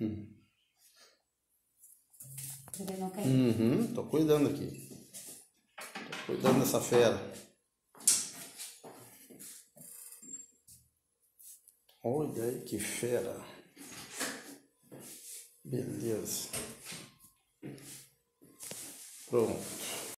hum ele não. Uhum, tô cuidando aqui. Tô cuidando dessa fera. Olha aí que fera. Beleza. Pronto.